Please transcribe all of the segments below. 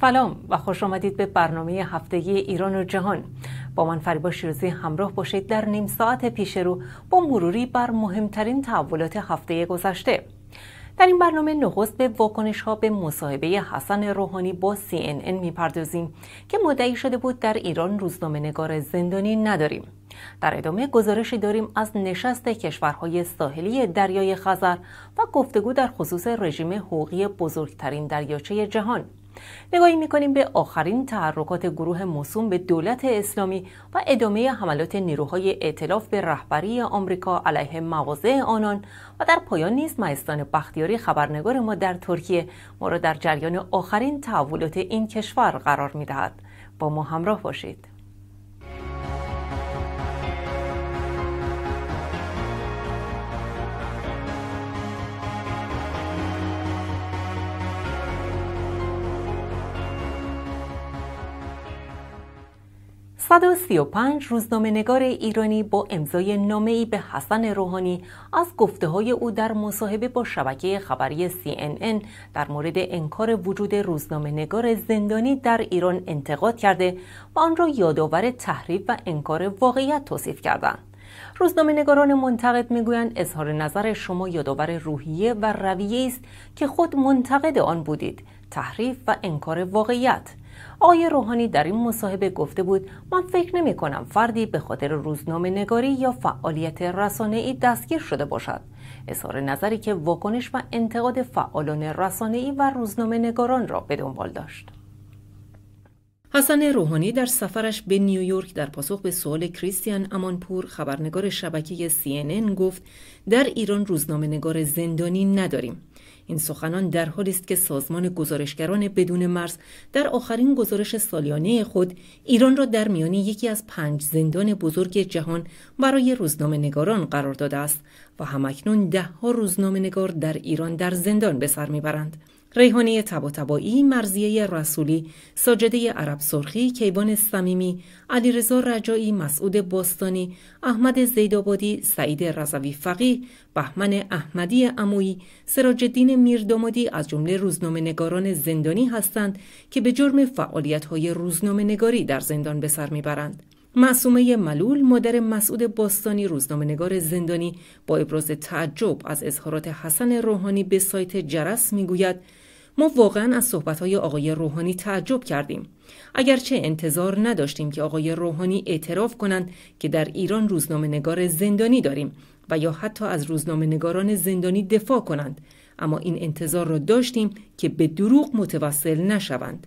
سلام و خوش آمدید به برنامه هفتگی ایران و جهان. با من فریبا شیرازی همراه باشید در نیم ساعت پیش رو با مروری بر مهمترین تحولات هفته گذشته. در این برنامه نخست به واکنش ها به مصاحبه حسن روحانی با CNN می‌پردازیم که مدعی شده بود در ایران روزنامه نگار زندانی نداریم. در ادامه گزارشی داریم از نشست کشورهای ساحلی دریای خزر و گفتگو در خصوص رژیم حقوقی بزرگترین دریاچه جهان. نگاهی می‌کنیم به آخرین تحرکات گروه موسوم به دولت اسلامی و ادامه حملات نیروهای ائتلاف به رهبری آمریکا علیه مواضع آنان و در پایان نیز مهستان بختیاری خبرنگار ما در ترکیه ما را در جریان آخرین تحولات این کشور قرار می‌دهد. با ما همراه باشید. 135 روزنامه نگار ایرانی با امضای نامه ای به حسن روحانی از گفته های او در مصاحبه با شبکه خبری CNN در مورد انکار وجود روزنامه نگار زندانی در ایران انتقاد کرده و آن را یادآور تحریف و انکار واقعیت توصیف کردند. روزنامه نگاران منتقد می‌گویند اظهار نظر شما یادآور روحیه و رویه است که خود منتقد آن بودید تحریف و انکار واقعیت آقای روحانی در این مصاحبه گفته بود من فکر نمی کنم فردی به خاطر روزنامه نگاری یا فعالیت ای دستگیر شده باشد. اظهار نظری که واکنش و انتقاد فعالان ای و روزنامه نگاران را به دنبال داشت. حسن روحانی در سفرش به نیویورک در پاسخ به سوال کریستیان امانپور خبرنگار شبکه CNN گفت در ایران روزنامه نگار زندانی نداریم. این سخنان در حالی است که سازمان گزارشگران بدون مرز در آخرین گزارش سالیانه خود ایران را در میان یکی از پنج زندان بزرگ جهان برای روزنامه نگاران قرار داده است و همکنون دهها روزنامه نگار در ایران در زندان به سر می‌برند. ریحانه تباتبایی، مرزیه رسولی، ساجده عرب سرخی، کیوان صمیمی، علیرضا رجایی، مسعود باستانی، احمد زیدآبادی، سعید رضوی فقی، بهمن احمدی عمویی، سراج الدین میردامادی از جمله روزنامه نگاران زندانی هستند که به جرم فعالیت‌های روزنامه نگاری در زندان به سر می‌برند. معصومه ملول مادر مسعود باستانی روزنامه نگار زندانی با ابراز تعجب از اظهارات حسن روحانی به سایت جرس می‌گوید ما واقعا از صحبتهای آقای روحانی تعجب کردیم. اگرچه انتظار نداشتیم که آقای روحانی اعتراف کنند که در ایران روزنامه نگار زندانی داریم و یا حتی از روزنامه نگاران زندانی دفاع کنند. اما این انتظار را داشتیم که به دروغ متوسل نشوند.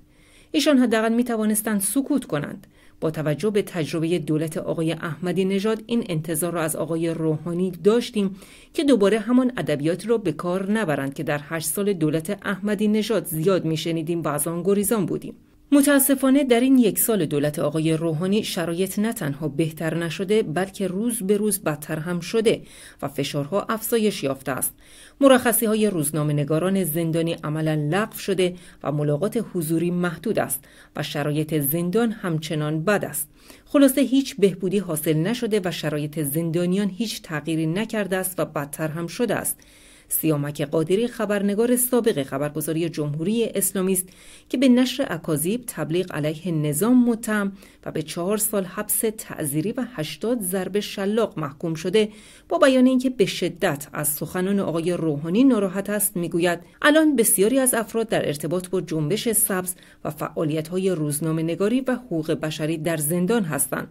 ایشان حداقل می توانستند سکوت کنند. با توجه به تجربه دولت آقای احمدی نژاد این انتظار را از آقای روحانی داشتیم که دوباره همان ادبیات را به کار نبرند که در هشت سال دولت احمدی نژاد زیاد میشنیدیم و از آن گریزان بودیم. متاسفانه در این یک سال دولت آقای روحانی شرایط نه تنها بهتر نشده بلکه روز به روز بدتر هم شده و فشارها افزایش یافته است. مرخصی های روزنامه نگاران زندانی عملا لغو شده و ملاقات حضوری محدود است و شرایط زندان همچنان بد است. خلاصه هیچ بهبودی حاصل نشده و شرایط زندانیان هیچ تغییری نکرده است و بدتر هم شده است. سیامک قادری خبرنگار سابق خبرگزاری جمهوری اسلامی است که به نشر اکاذیب تبلیغ علیه نظام متهم و به چهار سال حبس تعذیری و هشتاد ضرب شلاق محکوم شده با بیان اینکه به شدت از سخنان آقای روحانی ناراحت است می‌گوید الان بسیاری از افراد در ارتباط با جنبش سبز و فعالیت‌های روزنامه نگاری و حقوق بشری در زندان هستند.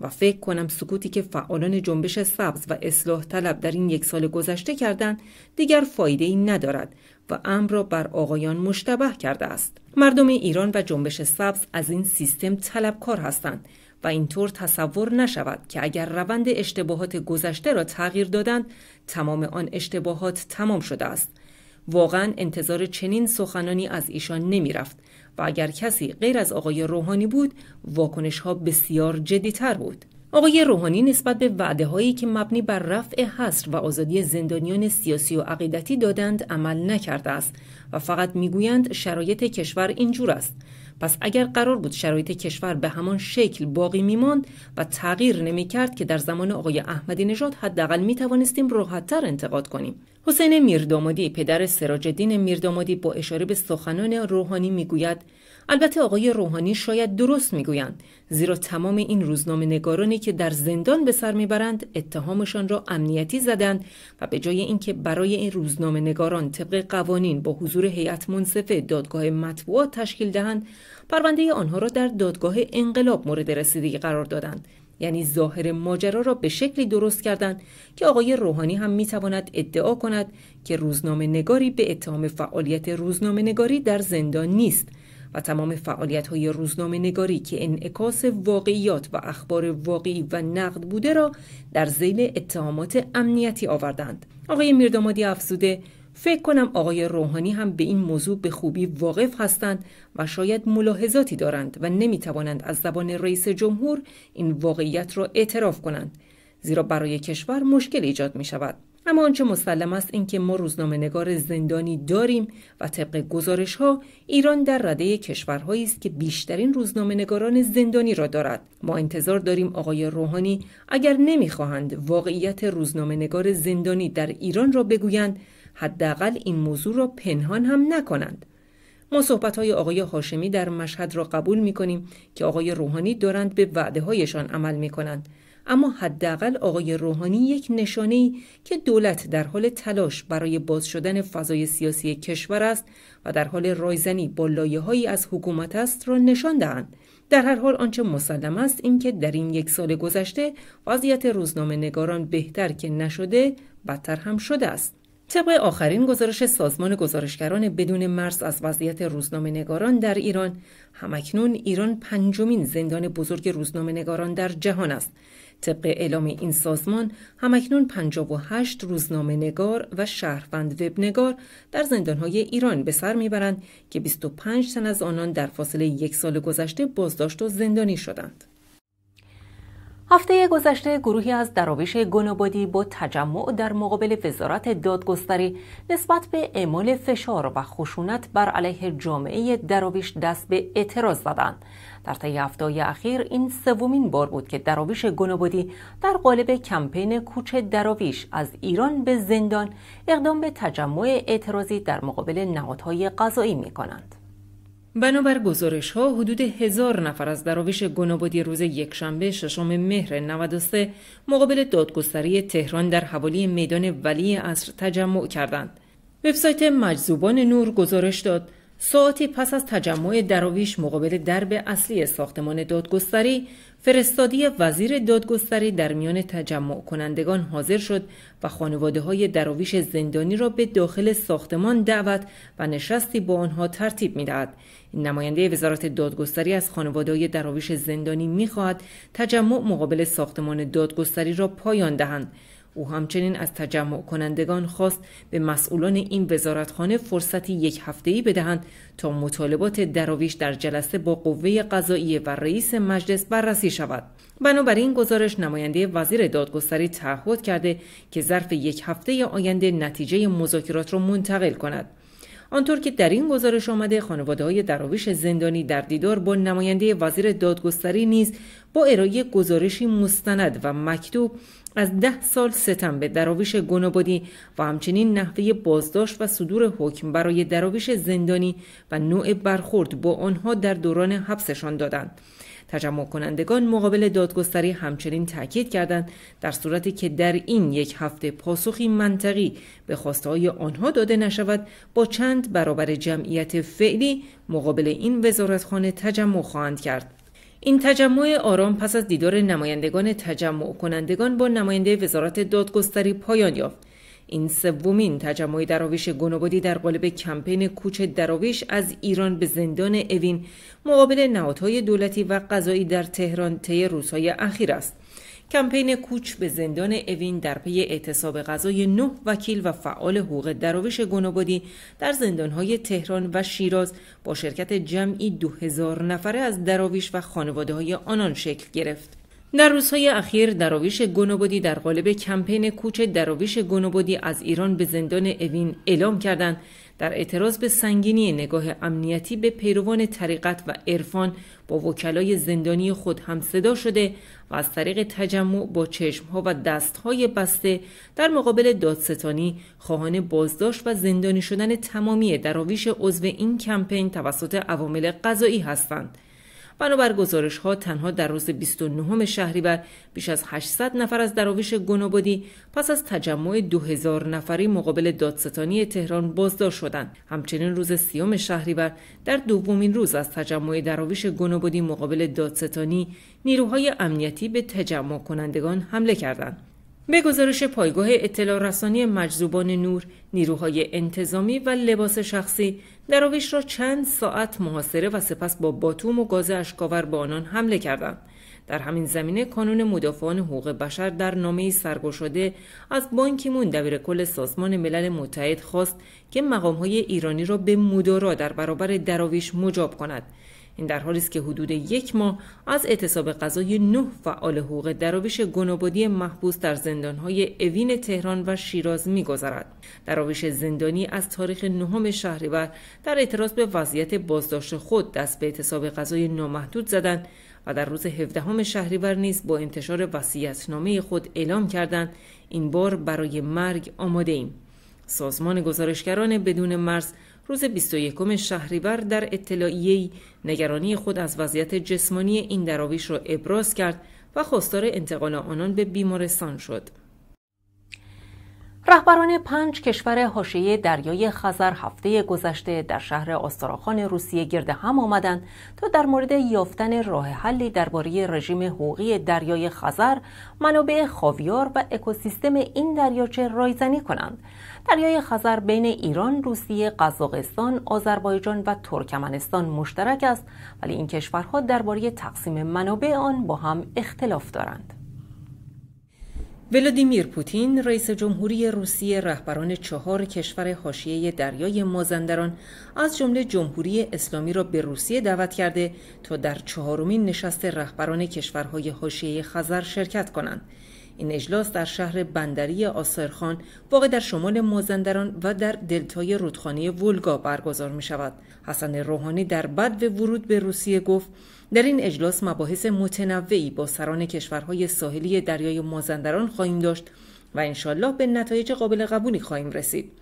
و فکر کنم سکوتی که فعالان جنبش سبز و اصلاح طلب در این یک سال گذشته کردند دیگر فایده ای ندارد و امر را بر آقایان مشتبه کرده است. مردم ایران و جنبش سبز از این سیستم طلبکار هستند و اینطور تصور نشود که اگر روند اشتباهات گذشته را تغییر دادند تمام آن اشتباهات تمام شده است. واقعا انتظار چنین سخنانی از ایشان نمی رفت و اگر کسی غیر از آقای روحانی بود واکنش ها بسیار جدیتر بود. آقای روحانی نسبت به وعده هایی که مبنی بر رفع حصر و آزادی زندانیان سیاسی و عقیدتی دادند عمل نکرده است و فقط می‌گویند شرایط کشور اینجور است. پس اگر قرار بود شرایط کشور به همان شکل باقی میماند و تغییر نمی‌کرد که در زمان آقای احمدی نژاد حداقل می توانستیم راحتتر انتقاد کنیم. حسین میردامادی پدر سراجدین میردامادی با اشاره به سخنان روحانی می‌گوید البته آقای روحانی شاید درست می‌گویند زیرا تمام این روزنامه نگارانی که در زندان به سر می‌برند اتهامشان را امنیتی زدند و به جای اینکه برای این روزنامه نگاران طبق قوانین با حضور هیئت منصفه دادگاه مطبوعات تشکیل دهند پرونده آنها را در دادگاه انقلاب مورد رسیدگی قرار دادند. یعنی ظاهر ماجرا را به شکلی درست کردند که آقای روحانی هم می‌تواند ادعا کند که روزنامه نگاری به اتهام فعالیت روزنامه نگاری در زندان نیست. و تمام فعالیت های روزنامه نگاری که انعکاس واقعیات و اخبار واقعی و نقد بوده را در زیل اتهامات امنیتی آوردند. آقای میردامادی افزوده فکر کنم آقای روحانی هم به این موضوع به خوبی واقف هستند و شاید ملاحظاتی دارند و نمی توانند از زبان رئیس جمهور این واقعیت را اعتراف کنند زیرا برای کشور مشکل ایجاد می شود. اما آنچه مسلم است اینکه ما روزنامه نگار زندانی داریم و طبق گزارش ها ایران در رده کشورهایی است که بیشترین روزنامه نگاران زندانی را دارد. ما انتظار داریم آقای روحانی اگر نمی‌خواهند واقعیت روزنامه نگار زندانی در ایران را بگویند حداقل این موضوع را پنهان هم نکنند. ما صحبت های آقای هاشمی در مشهد را قبول می کنیم که آقای روحانی دارند به وعده هایشان عمل می کنند اما حداقل آقای روحانی یک نشانه که دولت در حال تلاش برای باز شدن فضای سیاسی کشور است و در حال رایزنی با لایه از حکومت است را نشان دهند. در هر حال آنچه مسلم است اینکه در این یک سال گذشته وضعیت روزنامه نگاران بهتر که نشده بدتر هم شده است. طبق آخرین گزارش سازمان گزارشگران بدون مرز از وضعیت روزنامه نگاران در ایران همکنون ایران پنجمین زندان بزرگ روزنامه نگاران در جهان است. طبق اعلام این سازمان همکنون 58 روزنامه نگار و شهروند وبنگار در زندانهای ایران به سر می‌برند که 25 تن از آنان در فاصله یک سال گذشته بازداشت و زندانی شدند. هفته گذشته گروهی از دراویش گنابادی با تجمع در مقابل وزارت دادگستری نسبت به اعمال فشار و خشونت بر علیه جامعه دراویش دست به اعتراض زدند در طی هفته اخیر این سومین بار بود که دراویش گنابادی در قالب کمپین کوچ دراویش از ایران به زندان اقدام به تجمع اعتراضی در مقابل نهادهای قضایی می کنند. بنابر گزارش ها حدود هزار نفر از دراویش گنابادی روز یکشنبه ششم مهر 93 مقابل دادگستری تهران در حوالی میدان ولی عصر تجمع کردند. وبسایت مجذوبان نور گزارش داد ساعتی پس از تجمع دراویش مقابل درب اصلی ساختمان دادگستری فرستادی وزیر دادگستری در میان تجمع کنندگان حاضر شد و خانواده های دراویش زندانی را به داخل ساختمان دعوت و نشستی با آنها ترتیب می دهد. نماینده وزارت دادگستری از خانواده های دراویش زندانی می خواهد تجمع مقابل ساختمان دادگستری را پایان دهند. او همچنین از تجمع کنندگان خواست به مسئولان این وزارتخانه فرصتی یک هفته‌ای بدهند تا مطالبات دراویش در جلسه با قوه قضاییه و رئیس مجلس بررسی شود. بنابراین گزارش نماینده وزیر دادگستری تعهد کرده که ظرف یک هفته آینده نتیجه مذاکرات را منتقل کند. آنطور که در این گزارش آمده خانواده های دراویش زندانی در دیدار با نماینده وزیر دادگستری نیز با ارائه گزارشی مستند و مکتوب از ده سال ستم به دراویش گنابادی و همچنین نحوه بازداشت و صدور حکم برای دراویش زندانی و نوع برخورد با آنها در دوران حبسشان دادند. تجمع کنندگان مقابل دادگستری همچنین تاکید کردند در صورتی که در این یک هفته پاسخی منطقی به خواسته های آنها داده نشود با چند برابر جمعیت فعلی مقابل این وزارتخانه تجمع خواهند کرد این تجمع آرام پس از دیدار نمایندگان تجمع کنندگان با نماینده وزارت دادگستری پایان یافت. این سومین تجمع دراویش گنوبادی در قالب کمپین کوچ دراویش از ایران به زندان اوین مقابل نهادهای دولتی و قضایی در تهران طی روزهای اخیر است. کمپین کوچ به زندان اوین در پی اعتصاب غذای نه وکیل و فعال حقوق دراویش گنوبادی در زندانهای تهران و شیراز با شرکت جمعی دو هزار نفره از دراویش و خانواده های آنان شکل گرفت. در روزهای اخیر دراویش گنوبادی در قالب کمپین کوچ دراویش گنوبادی از ایران به زندان اوین اعلام کردند در اعتراض به سنگینی نگاه امنیتی به پیروان طریقت و عرفان با وکلای زندانی خود هم صدا شده و از طریق تجمع با چشمها و دستهای بسته در مقابل دادستانی خواهان بازداشت و زندانی شدن تمامی دراویش عضو این کمپین توسط عوامل قضایی هستند. بنابر گزارش ها تنها در روز 29 شهریور بیش از 800 نفر از دراویش گنابادی پس از تجمع 2000 نفری مقابل دادستانی تهران بازداشت شدند. همچنین روز سیوم شهریور در دومین روز از تجمع دراویش گنابادی مقابل دادستانی نیروهای امنیتی به تجمع کنندگان حمله کردند. به گزارش پایگاه اطلاع رسانی مجذوبان نور، نیروهای انتظامی و لباس شخصی دراویش را چند ساعت محاصره و سپس با باتوم و گاز اشکاور به آنان حمله کردند. در همین زمینه کانون مدافعان حقوق بشر در نامه سرگشاده از بانکی مون دبیر کل سازمان ملل متحد خواست که مقامهای ایرانی را به مدارا در برابر دراویش مجاب کند این در حالی است که حدود یک ماه از اعتصاب غذای نه فعال حقوق دراویش گنابادی محبوس در زندانهای اوین تهران و شیراز میگذرد دراویش زندانی از تاریخ نهم شهریور در اعتراض به وضعیت بازداشت خود دست به اعتصاب غذای نامحدود زدند و در روز 17 شهریور نیز با انتشار وصیت‌نامه خود اعلام کردند این بار برای مرگ آماده ایم. سازمان گزارشگران بدون مرز روز 21 شهریور در اطلاعیه‌ای نگرانی خود از وضعیت جسمانی این دراویش را ابراز کرد و خواستار انتقال آنان به بیمارستان شد. رهبران پنج کشور حاشیه دریای خزر هفته گذشته در شهر آستراخان روسیه گرد هم آمدند تا در مورد یافتن راه حلی درباره رژیم حقوقی دریای خزر، منابع خاویار و اکوسیستم این دریاچه رایزنی کنند. دریای خزر بین ایران، روسیه، قزاقستان، آذربایجان و ترکمنستان مشترک است ولی این کشورها درباره تقسیم منابع آن با هم اختلاف دارند. ولادیمیر پوتین رئیس جمهوری روسیه رهبران چهار کشور حاشیه دریای مازندران از جمله جمهوری اسلامی را به روسیه دعوت کرده تا در چهارمین نشست رهبران کشورهای حاشیه خزر شرکت کنند این اجلاس در شهر بندری آسرخان واقع در شمال مازندران و در دلتای رودخانه ولگا برگزار می شود. حسن روحانی در بد ورود به روسیه گفت در این اجلاس مباحث متنوعی با سران کشورهای ساحلی دریای مازندران خواهیم داشت و انشالله به نتایج قابل قبولی خواهیم رسید.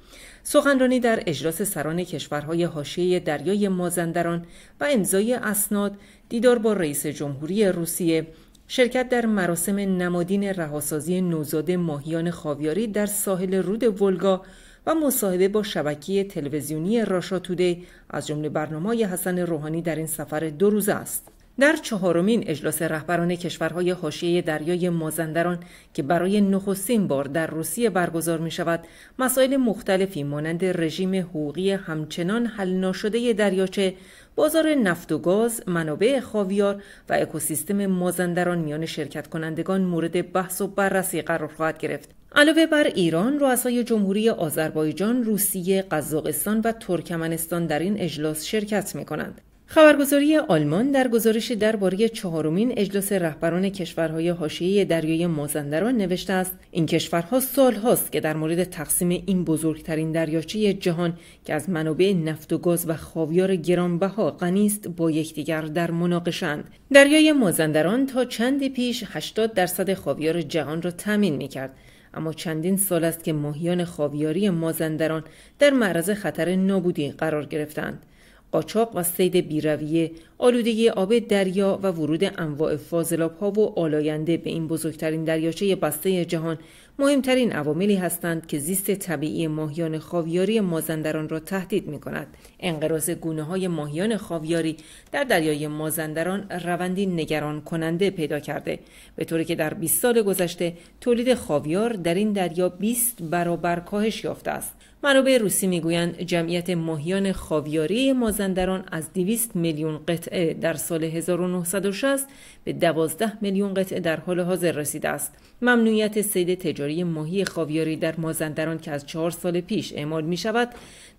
سخنرانی در اجلاس سران کشورهای حاشیه دریای مازندران و امضای اسناد دیدار با رئیس جمهوری روسیه شرکت در مراسم نمادین رهاسازی نوزاد ماهیان خاویاری در ساحل رود ولگا و مصاحبه با شبکه تلویزیونی راشا تودی از جمله برنامه حسن روحانی در این سفر دو روزه است. در چهارمین اجلاس رهبران کشورهای حاشیه دریای مازندران که برای نخستین بار در روسیه برگزار می شود مسائل مختلفی مانند رژیم حقوقی همچنان حل ناشده دریاچه بازار نفت و گاز، منابع خاویار و اکوسیستم مازندران میان شرکت کنندگان مورد بحث و بررسی قرار خواهد گرفت. علاوه بر ایران، رؤسای جمهوری آذربایجان، روسیه، قزاقستان و ترکمنستان در این اجلاس شرکت می کنند. خبرگزاری آلمان در گزارش درباره چهارمین اجلاس رهبران کشورهای حاشیه دریای مازندران نوشته است. این کشورها سالهاست که در مورد تقسیم این بزرگترین دریاچه جهان که از منابع نفت و گاز و خاویار گرانبها غنی است با یکدیگر در مناقشند. دریای مازندران تا چند پیش 80 درصد خاویار جهان را تامین می‌کرد. اما چندین سال است که ماهیان خاویاری مازندران در معرض خطر نابودی قرار گرفتند. قاچاق و سید بیرویه، آلودگی آب دریا و ورود انواع فاضلاب ها و آلاینده به این بزرگترین دریاچه بسته جهان مهمترین عواملی هستند که زیست طبیعی ماهیان خاویاری مازندران را تهدید می کند. انقراض گونه های ماهیان خاویاری در دریای مازندران روندی نگران کننده پیدا کرده به طوری که در 20 سال گذشته تولید خاویار در این دریا 20 برابر کاهش یافته است. منابع روسی می‌گویند جمعیت ماهیان خاویاری مازندران از 200 میلیون قطعه در سال 1960 به 12 میلیون قطعه در حال حاضر رسیده است. ممنوعیت سید تجاری ماهی خاویاری در مازندران که از چهار سال پیش اعمال می شود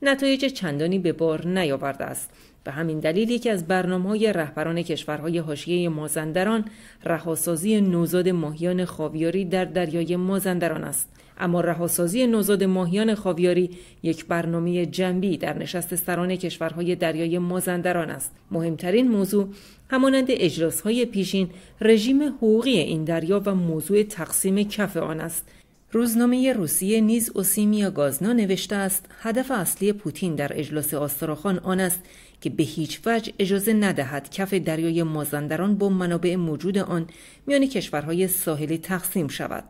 نتایج چندانی به بار نیاورده است. به همین دلیل یکی از برنامه های رهبران کشورهای حاشیه مازندران رهاسازی نوزاد ماهیان خاویاری در دریای مازندران است. اما رهاسازی نوزاد ماهیان خاویاری یک برنامه جنبی در نشست سران کشورهای دریای مازندران است مهمترین موضوع همانند اجلاسهای پیشین رژیم حقوقی این دریا و موضوع تقسیم کف آن است روزنامه روسیه نیز اوسیمیا گازنا نوشته است هدف اصلی پوتین در اجلاس آستراخان آن است که به هیچ وجه اجازه ندهد کف دریای مازندران با منابع موجود آن میان کشورهای ساحلی تقسیم شود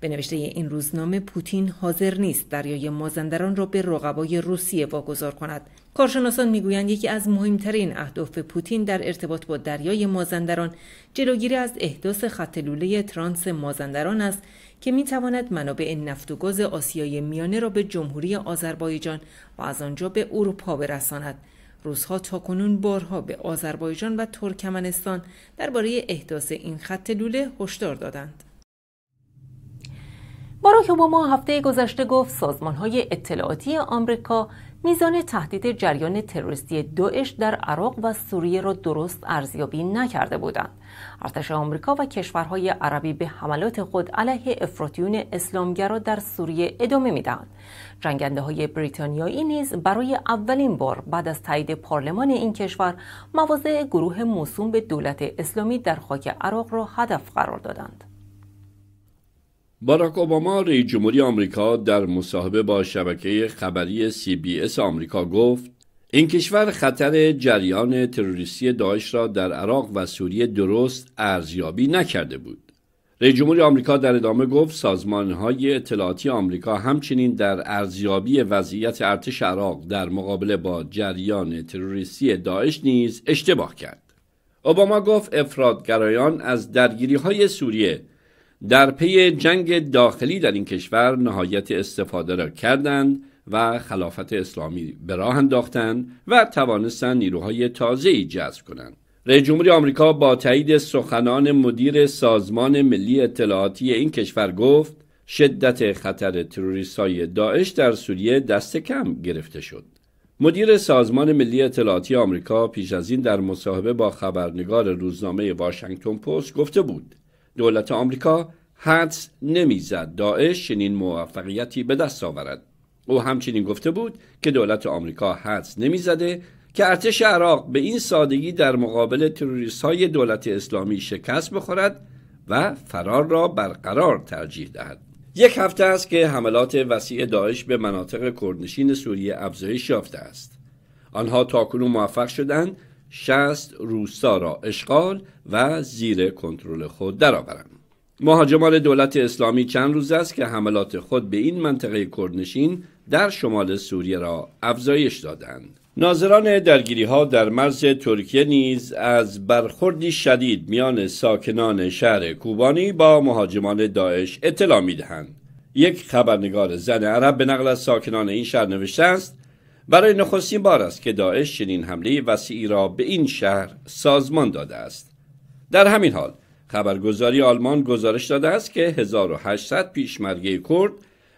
به نوشته این روزنامه پوتین حاضر نیست دریای مازندران را به رقبای روسیه واگذار کند کارشناسان می‌گویند یکی از مهمترین اهداف پوتین در ارتباط با دریای مازندران جلوگیری از احداث خط لوله ترانس مازندران است که می تواند منابع نفت و گاز آسیای میانه را به جمهوری آذربایجان و از آنجا به اروپا برساند. روزها تاکنون بارها به آذربایجان و ترکمنستان درباره احداث این خط لوله هشدار دادند. باراک اوباما هفته گذشته گفت سازمان های اطلاعاتی آمریکا میزان تهدید جریان تروریستی داعش در عراق و سوریه را درست ارزیابی نکرده بودند. ارتش آمریکا و کشورهای عربی به حملات خود علیه افراطیون اسلامگرا در سوریه ادامه می‌دهند. جنگنده های بریتانیایی نیز برای اولین بار بعد از تایید پارلمان این کشور مواضع گروه موسوم به دولت اسلامی در خاک عراق را هدف قرار دادند. باراک اوباما رئیس جمهوری آمریکا در مصاحبه با شبکه خبری سی بی اس آمریکا گفت این کشور خطر جریان تروریستی داعش را در عراق و سوریه درست ارزیابی نکرده بود. رئیس جمهوری آمریکا در ادامه گفت سازمان های اطلاعاتی آمریکا همچنین در ارزیابی وضعیت ارتش عراق در مقابله با جریان تروریستی داعش نیز اشتباه کرد. اوباما گفت افرادگرایان از درگیری های سوریه در پی جنگ داخلی در این کشور نهایت استفاده را کردند و خلافت اسلامی به راه انداختند و توانستند نیروهای تازه‌ای جذب کنند. رئیس جمهوری آمریکا با تایید سخنان مدیر سازمان ملی اطلاعاتی این کشور گفت شدت خطر تروریست های داعش در سوریه دست کم گرفته شد. مدیر سازمان ملی اطلاعاتی آمریکا پیش از این در مصاحبه با خبرنگار روزنامه واشنگتن پست گفته بود دولت آمریکا حدس نمی‌زد داعش چنین موفقیتی به دست آورد. او همچنین گفته بود که دولت آمریکا حدس نمی‌زده که ارتش عراق به این سادگی در مقابل تروریست های دولت اسلامی شکست بخورد و فرار را برقرار ترجیح دهد. یک هفته است که حملات وسیع داعش به مناطق کردنشین سوریه افزایش یافته است. آنها تاکنون موفق شدند شست روستا را اشغال و زیر کنترل خود درآورند مهاجمان دولت اسلامی چند روز است که حملات خود به این منطقه کردنشین در شمال سوریه را افزایش دادند. ناظران درگیری ها در مرز ترکیه نیز از برخوردی شدید میان ساکنان شهر کوبانی با مهاجمان داعش اطلاع می دهند. یک خبرنگار زن عرب به نقل از ساکنان این شهر نوشته است برای نخستین بار است که داعش چنین حمله وسیعی را به این شهر سازمان داده است. در همین حال خبرگزاری آلمان گزارش داده است که 1800 پیشمرگه کرد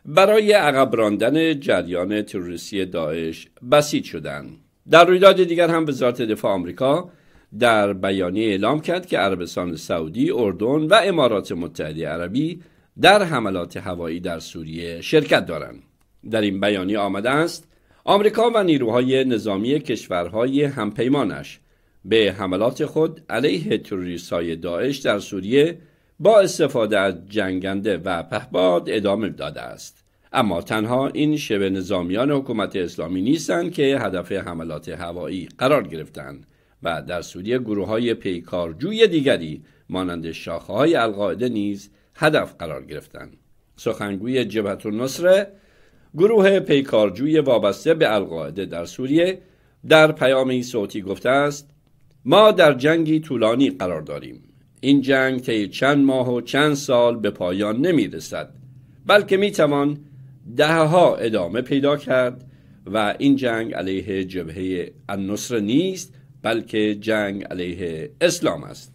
برای عقب راندن جریان تروریستی داعش بسیج شدند. در رویداد دیگر هم وزارت دفاع آمریکا در بیانیه اعلام کرد که عربستان سعودی، اردن و امارات متحده عربی در حملات هوایی در سوریه شرکت دارند. در این بیانیه آمده است آمریکا و نیروهای نظامی کشورهای همپیمانش به حملات خود علیه تروریست های داعش در سوریه با استفاده از جنگنده و پهباد ادامه داده است. اما تنها این شبه نظامیان حکومت اسلامی نیستند که هدف حملات هوایی قرار گرفتند و در سوریه گروه های پیکارجوی دیگری مانند شاخه های القاعده نیز هدف قرار گرفتند. سخنگوی جبهت النصره گروه پیکارجوی وابسته به القاعده در سوریه در پیامی صوتی گفته است ما در جنگی طولانی قرار داریم. این جنگ طی چند ماه و چند سال به پایان نمی رسد بلکه می توان دهها ادامه پیدا کرد و این جنگ علیه جبهه النصر نیست بلکه جنگ علیه اسلام است.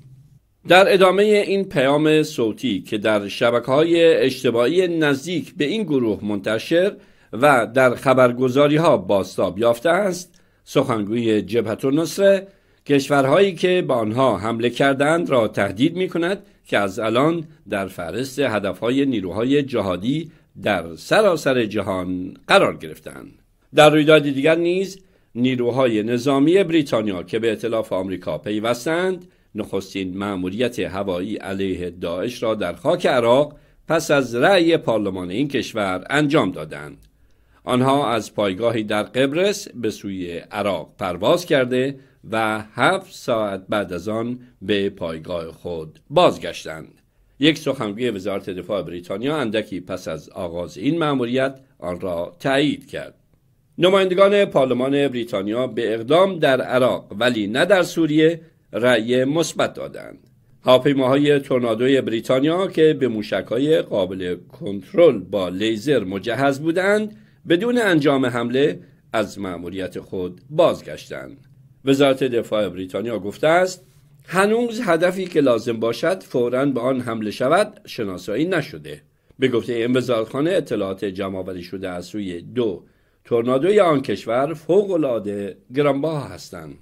در ادامه این پیام صوتی که در شبکه های اجتماعی نزدیک به این گروه منتشر و در خبرگزاری ها باستاب یافته است سخنگوی جبهت النصره کشورهایی که به آنها حمله کردند را تهدید می کند که از الان در فهرست هدفهای نیروهای جهادی در سراسر جهان قرار گرفتند. در رویداد دیگر نیز نیروهای نظامی بریتانیا که به اطلاف آمریکا پیوستند نخستین مأموریت هوایی علیه داعش را در خاک عراق پس از رأی پارلمان این کشور انجام دادند. آنها از پایگاهی در قبرس به سوی عراق پرواز کرده و هفت ساعت بعد از آن به پایگاه خود بازگشتند. یک سخنگوی وزارت دفاع بریتانیا اندکی پس از آغاز این مأموریت آن را تایید کرد. نمایندگان پارلمان بریتانیا به اقدام در عراق ولی نه در سوریه رأی مثبت دادند. هواپیماهای تورنادوی بریتانیا که به موشکهای قابل کنترل با لیزر مجهز بودند بدون انجام حمله از مأموریت خود بازگشتند. وزارت دفاع بریتانیا گفته است هنوز هدفی که لازم باشد فورا به آن حمله شود شناسایی نشده. به گفته این وزارتخانه اطلاعات جمعآوری شده از سوی دو تورنادوی آن کشور فوق العاده گرانبها هستند.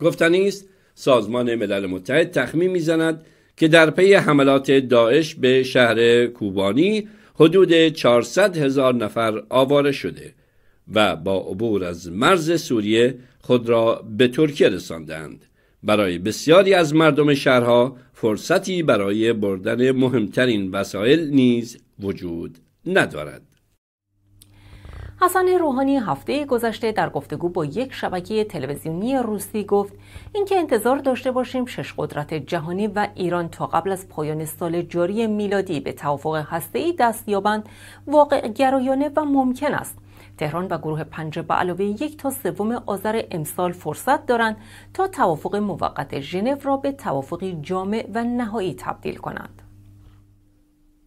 گفتنی است سازمان ملل متحد تخمین می‌زند که در پی حملات داعش به شهر کوبانی حدود 400 هزار نفر آواره شده و با عبور از مرز سوریه خود را به ترکیه رساندند. برای بسیاری از مردم شهرها فرصتی برای بردن مهمترین وسایل نیز وجود ندارد. حسن روحانی هفته گذشته در گفتگو با یک شبکه تلویزیونی روسی گفت اینکه انتظار داشته باشیم شش قدرت جهانی و ایران تا قبل از پایان سال جاری میلادی به توافق هسته‌ای دست یابند واقع گرایانه و ممکن است تهران و گروه پنج به علاوه یک تا سوم آذر امسال فرصت دارند تا توافق موقت ژنو را به توافقی جامع و نهایی تبدیل کنند.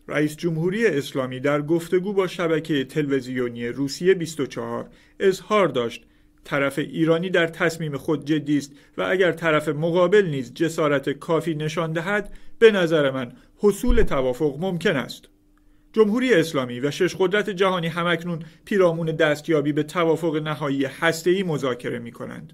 رئیس جمهوری اسلامی در گفتگو با شبکه تلویزیونی روسیه 24 اظهار داشت طرف ایرانی در تصمیم خود جدی است و اگر طرف مقابل نیز جسارت کافی نشان دهد به نظر من حصول توافق ممکن است جمهوری اسلامی و شش قدرت جهانی همکنون پیرامون دستیابی به توافق نهایی هسته‌ای مذاکره می کنند.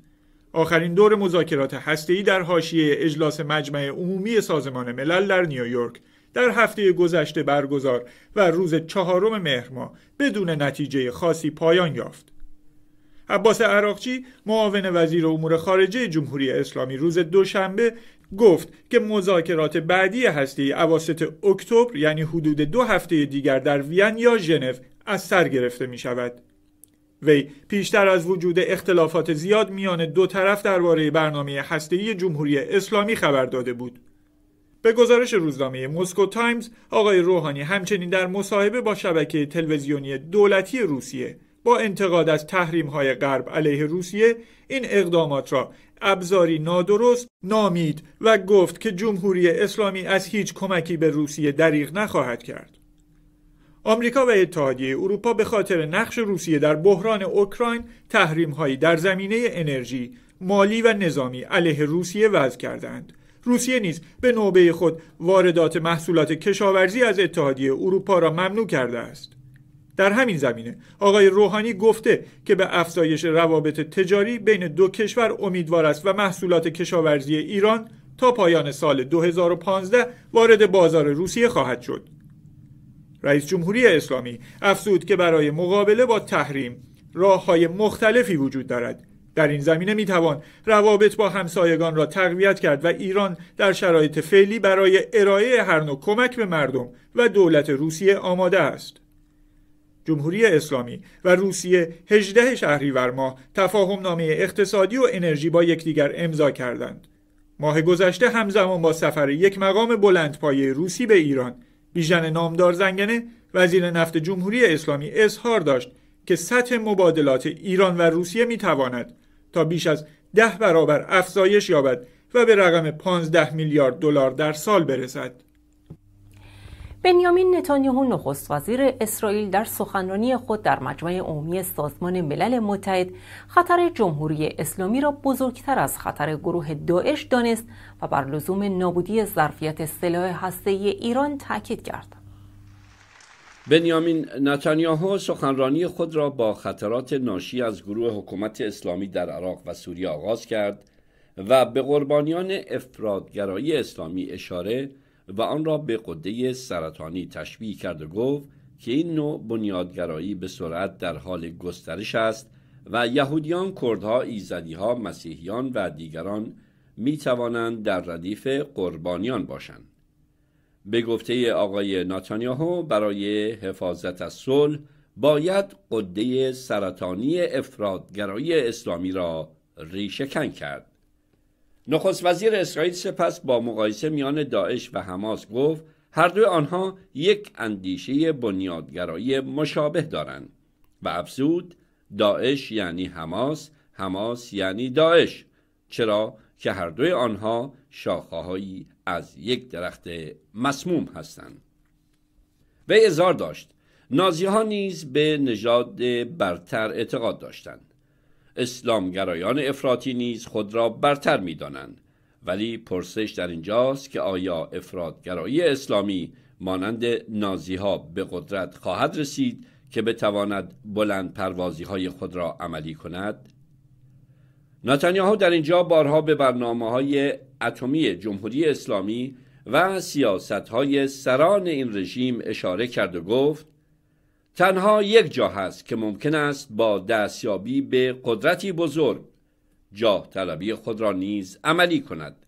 آخرین دور مذاکرات هسته‌ای در حاشیه اجلاس مجمع عمومی سازمان ملل در نیویورک در هفته گذشته برگزار و روز چهارم مهر ماه بدون نتیجه خاصی پایان یافت. عباس عراقچی معاون وزیر امور خارجه جمهوری اسلامی روز دوشنبه گفت که مذاکرات بعدی هستی اواسط اکتبر یعنی حدود دو هفته دیگر در وین یا ژنو از سر گرفته می شود. وی پیشتر از وجود اختلافات زیاد میان دو طرف درباره برنامه هسته‌ای جمهوری اسلامی خبر داده بود. به گزارش روزنامه مسکو تایمز آقای روحانی همچنین در مصاحبه با شبکه تلویزیونی دولتی روسیه با انتقاد از تحریم های غرب علیه روسیه این اقدامات را ابزاری نادرست نامید و گفت که جمهوری اسلامی از هیچ کمکی به روسیه دریغ نخواهد کرد. آمریکا و اتحادیه اروپا به خاطر نقش روسیه در بحران اوکراین تحریم هایی در زمینه انرژی، مالی و نظامی علیه روسیه وضع کردند. روسیه نیز به نوبه خود واردات محصولات کشاورزی از اتحادیه اروپا را ممنوع کرده است. در همین زمینه آقای روحانی گفته که به افزایش روابط تجاری بین دو کشور امیدوار است و محصولات کشاورزی ایران تا پایان سال 2015 وارد بازار روسیه خواهد شد. رئیس جمهوری اسلامی افزود که برای مقابله با تحریم راه های مختلفی وجود دارد در این زمینه می توان روابط با همسایگان را تقویت کرد و ایران در شرایط فعلی برای ارائه هر نوع کمک به مردم و دولت روسیه آماده است. جمهوری اسلامی و روسیه 18 شهریور ماه تفاهم نامه اقتصادی و انرژی با یکدیگر امضا کردند. ماه گذشته همزمان با سفر یک مقام بلندپایه روسی به ایران بیژن نامدار زنگنه وزیر نفت جمهوری اسلامی اظهار داشت که سطح مبادلات ایران و روسیه می تواند تا بیش از ده برابر افزایش یابد و به رقم 15 میلیارد دلار در سال برسد. بنیامین نتانیاهو نخست وزیر اسرائیل در سخنرانی خود در مجمع عمومی سازمان ملل متحد خطر جمهوری اسلامی را بزرگتر از خطر گروه داعش دانست و بر لزوم نابودی ظرفیت سلاح هسته‌ای ایران تاکید کرد. بنیامین نتانیاهو سخنرانی خود را با خطرات ناشی از گروه حکومت اسلامی در عراق و سوریه آغاز کرد و به قربانیان افرادگرایی اسلامی اشاره و آن را به قده سرطانی تشبیه کرد و گفت که این نوع بنیادگرایی به سرعت در حال گسترش است و یهودیان، کردها، ایزدیها، مسیحیان و دیگران می توانند در ردیف قربانیان باشند. به گفته آقای ناتانیاهو برای حفاظت از صلح باید قده سرطانی افرادگرایی اسلامی را ریشهکن کرد. نخست وزیر اسرائیل سپس با مقایسه میان داعش و حماس گفت هر دوی آنها یک اندیشه بنیادگرایی مشابه دارند و افزود داعش یعنی حماس حماس یعنی داعش چرا که هر دوی آنها شاخههایی از یک درخت مسموم هستند. و ازار داشت. نازی ها نیز به نژاد برتر اعتقاد داشتند. اسلامگرایان افراطی نیز خود را برتر می‌دانند. ولی پرسش در اینجاست که آیا افرادگرایی اسلامی مانند نازی ها به قدرت خواهد رسید که بتواند بلند پروازی های خود را عملی کند؟ نتانیاهو در اینجا بارها به برنامه های اتمی جمهوری اسلامی و سیاست های سران این رژیم اشاره کرد و گفت تنها یک جا هست که ممکن است با دستیابی به قدرتی بزرگ جاه طلبی خود را نیز عملی کند.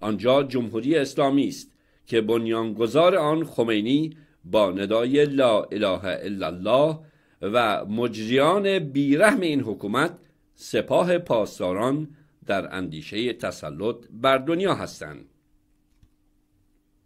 آنجا جمهوری اسلامی است که بنیانگذار آن خمینی با ندای لا اله الا الله و مجریان بیرحم این حکومت سپاه پاسداران در اندیشه تسلط بر دنیا هستند.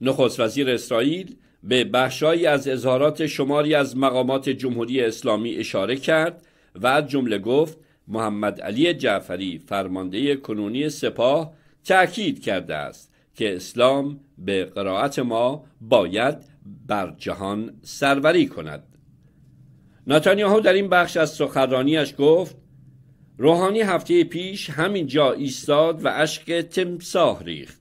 نخست وزیر اسرائیل به بخشهایی از اظهارات شماری از مقامات جمهوری اسلامی اشاره کرد و از جمله گفت محمد علی جعفری فرمانده کنونی سپاه تأکید کرده است که اسلام به قرائت ما باید بر جهان سروری کند. نتانیاهو در این بخش از سخنرانیش گفت روحانی هفته پیش همین جا ایستاد و اشک تمساه ریخت.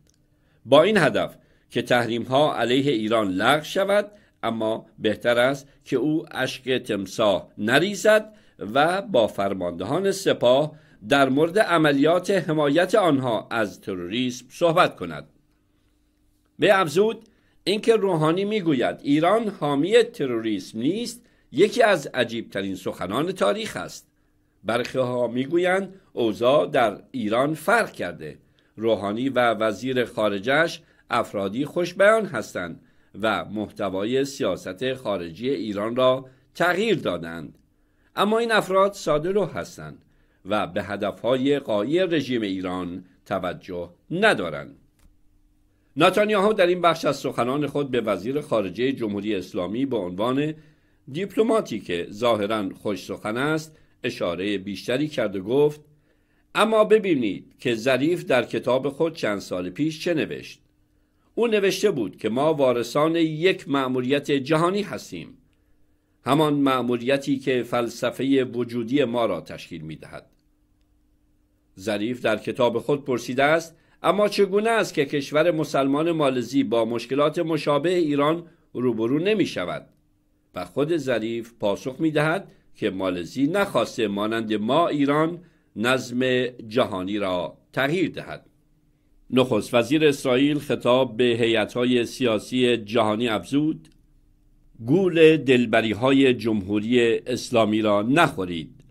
با این هدف که تحریم ها علیه ایران لغو شود اما بهتر است که او اشک تمساه نریزد و با فرماندهان سپاه در مورد عملیات حمایت آنها از تروریسم صحبت کند. به افزود اینکه روحانی می‌گوید ایران حامی تروریسم نیست یکی از عجیبترین سخنان تاریخ است. برخی ها می‌گویند اوضاع در ایران فرق کرده. روحانی و وزیر خارجش افرادی خوشبیان هستند و محتوای سیاست خارجی ایران را تغییر دادند. اما این افراد ساده رو هستند و به هدفهای قایی رژیم ایران توجه ندارند. ناتانیاهو در این بخش از سخنان خود به وزیر خارجه جمهوری اسلامی به عنوان دیپلماتی که ظاهرا خوش سخن است اشاره بیشتری کرد و گفت اما ببینید که ظریف در کتاب خود چند سال پیش چه نوشت. او نوشته بود که ما وارثان یک مأموریت جهانی هستیم. همان مأموریتی که فلسفه وجودی ما را تشکیل می دهد. ظریف در کتاب خود پرسیده است اما چگونه است که کشور مسلمان مالزی با مشکلات مشابه ایران روبرو نمی شود و خود ظریف پاسخ می دهد که مالزی نخواسته مانند ما ایران نظم جهانی را تغییر دهد. نخست وزیر اسرائیل خطاب به هیئت‌های سیاسی جهانی افزود گول دلبری های جمهوری اسلامی را نخورید.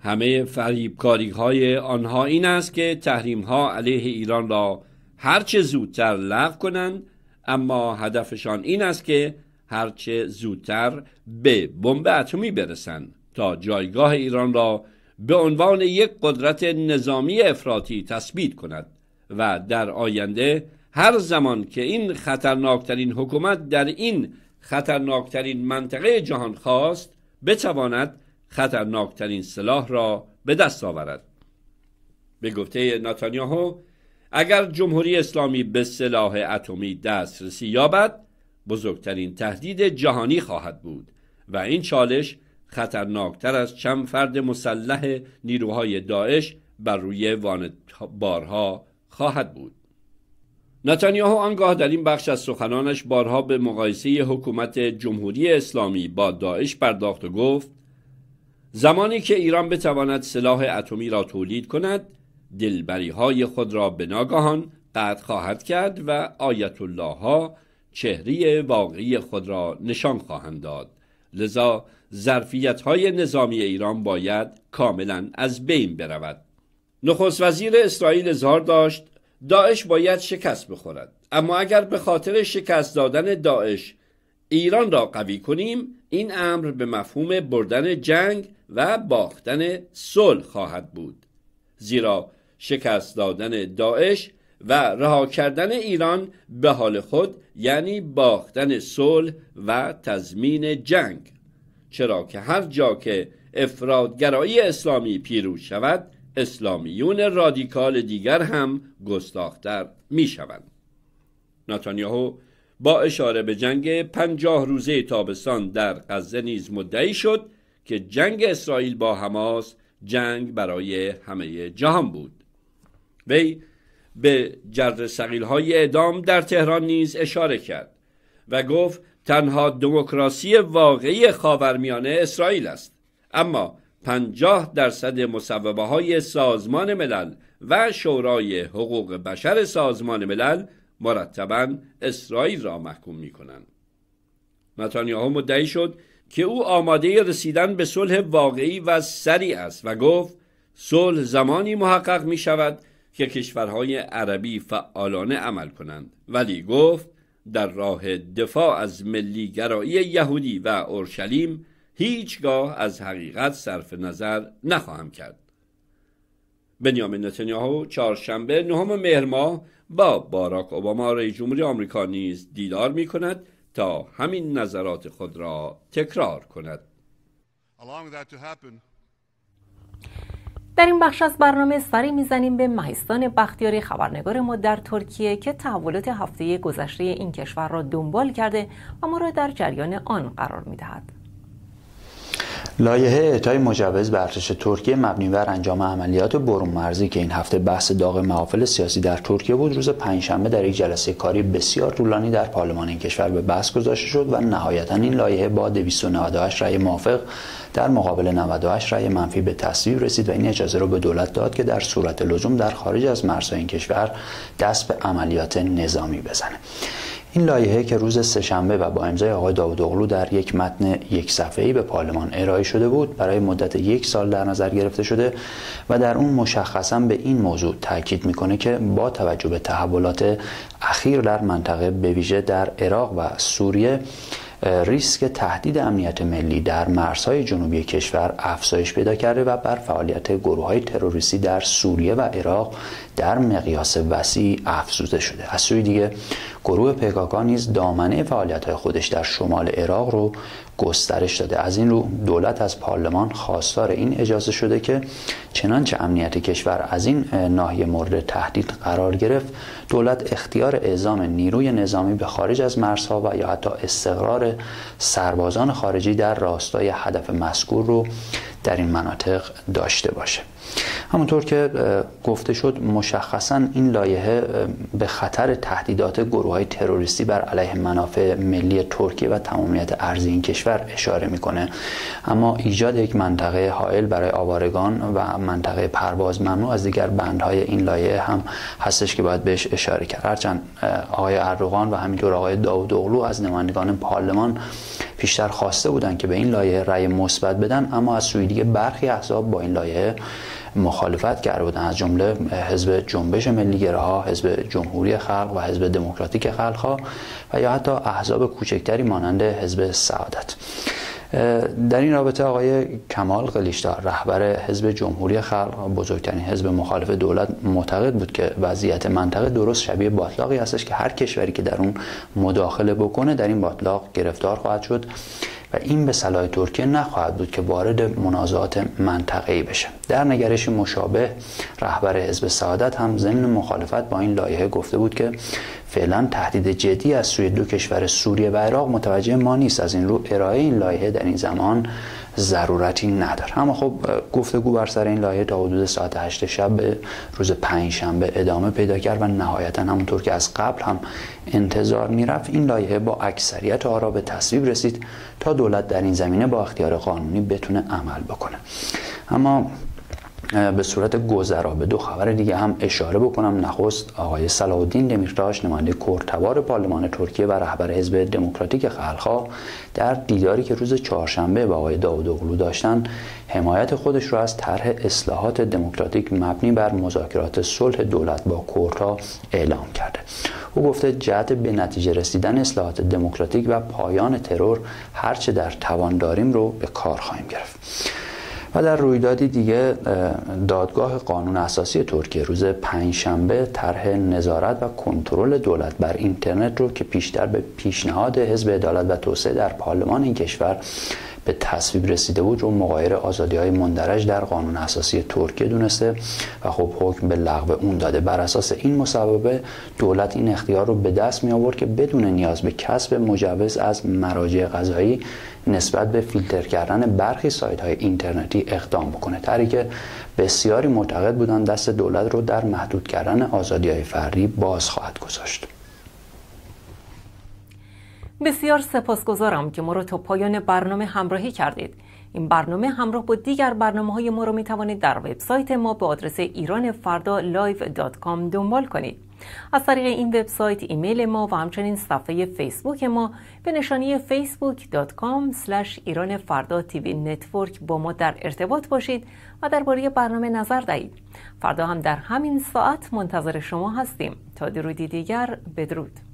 همه فریبکاری های آنها این است که تحریم ها علیه ایران را هرچه زودتر لغو کنند اما هدفشان این است که هرچه زودتر به بمب اتمی برسند. تا جایگاه ایران را به عنوان یک قدرت نظامی افراطی تثبیت کند و در آینده هر زمان که این خطرناکترین حکومت در این خطرناکترین منطقه جهان خواست بتواند خطرناکترین سلاح را به دست آورد. به گفته ناتانیاهو اگر جمهوری اسلامی به سلاح اتمی دسترسی یابد بزرگترین تهدید جهانی خواهد بود و این چالش خطرناکتر از چند فرد مسلح نیروهای داعش بر روی بارها خواهد بود. نتانیاهو آنگاه در این بخش از سخنانش بارها به مقایسه حکومت جمهوری اسلامی با داعش پرداخت و گفت زمانی که ایران بتواند سلاح اتمی را تولید کند دلبری های خود را به ناگاهان قطع خواهد کرد و آیت الله ها چهره واقعی خود را نشان خواهند داد. لذا ظرفیت های نظامی ایران باید کاملا از بین برود. نخست وزیر اسرائیل اظهار داشت داعش باید شکست بخورد. اما اگر به خاطر شکست دادن داعش ایران را قوی کنیم این امر به مفهوم بردن جنگ و باختن صلح خواهد بود. زیرا شکست دادن داعش و رها کردن ایران به حال خود یعنی باختن صلح و تضمین جنگ چرا که هر جا که افرادگرایی اسلامی پیروز شود اسلامیون رادیکال دیگر هم گستاختر می شوند نتانیاهو با اشاره به جنگ پنجاه روزه تابستان در غزه نیز مدعی شد که جنگ اسرائیل با حماس جنگ برای همه جهان بود. وی به جرد سقیل های اعدام در تهران نیز اشاره کرد. و گفت تنها دموکراسی واقعی خاورمیانه اسرائیل است اما پنجاه درصد مصوبه های سازمان ملل و شورای حقوق بشر سازمان ملل مرتبا اسرائیل را محکوم می کنند. نتانیاهو مدعی شد که او آماده رسیدن به صلح واقعی و سریع است و گفت صلح زمانی محقق می شود که کشورهای عربی فعالانه عمل کنند ولی گفت در راه دفاع از ملیگرایی یهودی و اورشلیم هیچگاه از حقیقت صرف نظر نخواهم کرد. بنیامین نتانیاهو چهارشنبه نهم مهر ماه با باراک اوباما رئیس جمهوری آمریکا نیز دیدار می کند تا همین نظرات خود را تکرار کند. در این بخش از برنامه سری می‌زنیم به مهستان بختیاری خبرنگار ما در ترکیه که تحولات هفته گذشته این کشور را دنبال کرده و ما را در جریان آن قرار می‌دهد. لایحه اعطای مجوز به ارتش ترکیه مبنی بر انجام عملیات برون مرزی که این هفته بحث داغ محافل سیاسی در ترکیه بود روز پنجشنبه در یک جلسه کاری بسیار طولانی در پارلمان این کشور به بحث گذاشته شد و نهایتا این لایحه با 298 رأی موافق در مقابل 98 رأی منفی به تصویب رسید و این اجازه را به دولت داد که در صورت لزوم در خارج از مرزهای این کشور دست به عملیات نظامی بزنه. این لایحه که روز سهشنبه و با امضای آقای داوود اغلو در یک متن یک صفحه‌ای به پارلمان ارائه شده بود برای مدت یک سال در نظر گرفته شده و در اون مشخصا به این موضوع تاکید می‌کنه که با توجه به تحولات اخیر در منطقه به ویژه در عراق و سوریه ریسک تهدید امنیت ملی در مرزهای جنوبی کشور افزایش پیدا کرده و بر فعالیت گروه های تروریستی در سوریه و عراق در مقیاس وسیع افزوده شده. از سوی دیگه گروه پکاکا نیز دامنه فعالیت های خودش در شمال عراق رو گسترش داده. از این رو دولت از پارلمان خواستار این اجازه شده که چنانچه امنیت کشور از این ناحیه مورد تهدید قرار گرفت دولت اختیار اعزام نیروی نظامی به خارج از مرزها و یا حتی استقرار سربازان خارجی در راستای هدف مذکور رو در این مناطق داشته باشه. همونطور که گفته شد مشخصا این لایحه به خطر تهدیدات گروه های تروریستی بر علیه منافع ملی ترکیه و تمامیت ارزی این کشور اشاره می‌کنه. اما ایجاد یک منطقه حائل برای آوارگان و منطقه پرواز ممنوع از دیگر بندهای این لایحه هم هستش که باید بهش اشاره کرد. هرچند آقای اردوغان و همینطور آقای داوود اغلو از نمایندگان پارلمان پیشتر خواسته بودن که به این لایحه رأی مثبت بدن اما از سوی دیگه برخی احزاب با این لایحه مخالفت کرده بودن. از جمله حزب جنبش ملیگره ها حزب جمهوری خلق و حزب دموکراتیک خلق ها و یا حتی احزاب کوچکتری مانند حزب سعادت. در این رابطه آقای کمال قلیشدار رهبر حزب جمهوری خلق بزرگترین حزب مخالف دولت معتقد بود که وضعیت منطقه درست شبیه باطلاقی هستش که هر کشوری که در اون مداخله بکنه در این باطلاق گرفتار خواهد شد. و این به صلاح ترکیه نخواهد بود که وارد منازعات منطقه‌ای بشه. در نگرش مشابه رهبر حزب سعادت هم ضمن مخالفت با این لایحه گفته بود که فعلا تهدید جدی از سوی دو کشور سوریه و عراق متوجه ما نیست. از این رو ارائه این لایحه در این زمان ضرورتی نداره. اما خب گفتگو بر سر این لایحه تا حدود ساعت 8 شب به روز پنجشنبه ادامه پیدا کرد و نهایتا همونطور که از قبل هم انتظار می‌رفت این لایحه با اکثریت آرا به تصویب رسید تا دولت در این زمینه با اختیار قانونی بتونه عمل بکنه. اما به صورت گذرا به دو خبر دیگه هم اشاره بکنم. نخست آقای صلاح الدین دمیرتاش نماینده کرتوار پارلمان ترکیه و رهبر حزب دموکراتیک خلقها در دیداری که روز چهارشنبه با آقای داوود اغلو داشتن حمایت خودش را از طرح اصلاحات دموکراتیک مبنی بر مذاکرات صلح دولت با کردها اعلام کرده. او گفته جهت به نتیجه رسیدن اصلاحات دموکراتیک و پایان ترور هرچه در توان داریم رو به کار خواهیم گرفت. در رویدادی دیگه دادگاه قانون اساسی ترکیه روز پنجشنبه طرح نظارت و کنترل دولت بر اینترنت رو که پیشتر به پیشنهاد حزب عدالت و توسعه در پارلمان این کشور به تصویب رسیده بود رو مغایر آزادی های مندرج در قانون اساسی ترکیه دونسته و خب حکم به لغو اون داده. بر اساس این مصوبه دولت این اختیار رو به دست می آورد که بدون نیاز به کسب مجوز از مراجع قضایی نسبت به فیلتر کردن برخی سایت های اینترنتی اقدام بکنه. تری که بسیاری معتقد بودن دست دولت رو در محدود کردن آزادی های فردی باز خواهد گذاشت. بسیار سپاسگزارم که ما رو تا پایان برنامه همراهی کردید. این برنامه همراه با دیگر برنامه های ما رو می توانید در وبسایت ما به آدرس ایران فردا دنبال کنید. از طریق این وبسایت ایمیل ما و همچنین صفحه فیسبوک ما به نشانی facebook.com ایران فردا TV Network با ما در ارتباط باشید و درباره برنامه نظر دهید. فردا هم در همین ساعت منتظر شما هستیم. تا درودی دیگر بدرود.